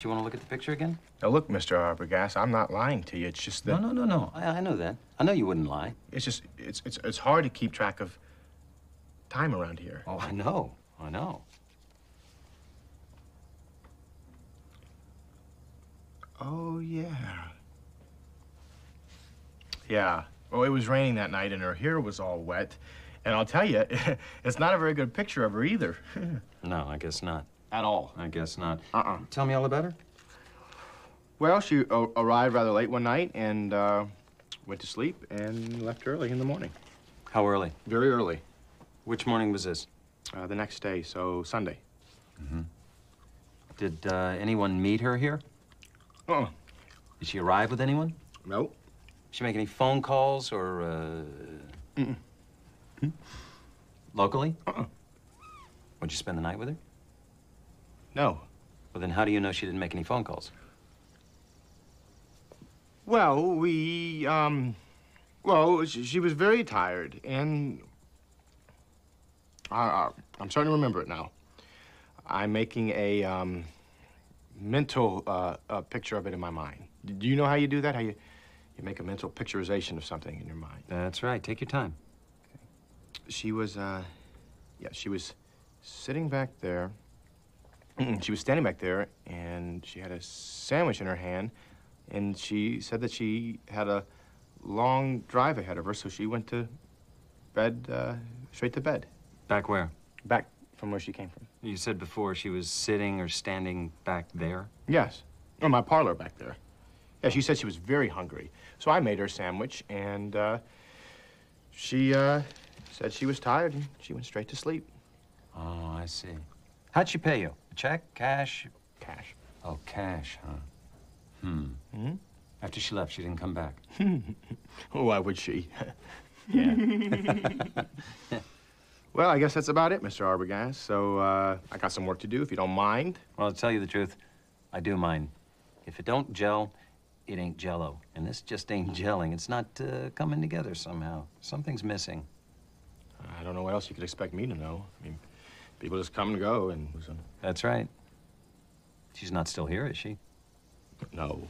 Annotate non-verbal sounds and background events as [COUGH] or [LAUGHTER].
Do you want to look at the picture again? Now, look, Mr. Arbogast, I'm not lying to you. It's just that... No, no, no, no. I, I know that. I know you wouldn't lie. It's just, it's, it's, it's hard to keep track of time around here. Oh, I know. I know. Oh, yeah. Yeah. Well, it was raining that night, and her hair was all wet. And I'll tell you, [LAUGHS] it's not a very good picture of her either. [LAUGHS] no, I guess not. At all. I guess not. Uh-uh. Tell me all about her. Well, she uh, arrived rather late one night and uh, went to sleep and left early in the morning. How early? Very early. Which morning was this? Uh, the next day, so Sunday. Mm-hmm. Did uh, anyone meet her here? Uh-uh. Did she arrive with anyone? Nope. Did she make any phone calls or, uh... Mm-mm. Hmm? Locally? Uh-uh. Would you spend the night with her? No. Well, then how do you know she didn't make any phone calls? Well, we, um, well, she, she was very tired, and uh, I'm starting to remember it now. I'm making a, um, mental, uh, a picture of it in my mind. Do you know how you do that? How you, you make a mental picturization of something in your mind? That's right. Take your time. Okay. She was, uh, yeah, she was sitting back there. She was standing back there, and she had a sandwich in her hand, and she said that she had a long drive ahead of her, so she went to bed, uh, straight to bed. Back where? Back from where she came from. You said before she was sitting or standing back there? Yes. in my parlor back there. Yeah, she said she was very hungry. So I made her a sandwich, and uh, she uh, said she was tired, and she went straight to sleep. Oh, I see. How'd she pay you? Check? Cash? Cash. Oh, cash, huh? Hmm. Hmm? After she left, she didn't come back. [LAUGHS] Why would she? [LAUGHS] yeah. [LAUGHS] well, I guess that's about it, Mr. Arbogast. So uh, I got some work to do, if you don't mind. Well, to tell you the truth, I do mind. If it don't gel, it ain't jello. And this just ain't gelling. It's not uh, coming together somehow. Something's missing. I don't know what else you could expect me to know. I mean, people just come and go, and... That's right. She's not still here, is she? No.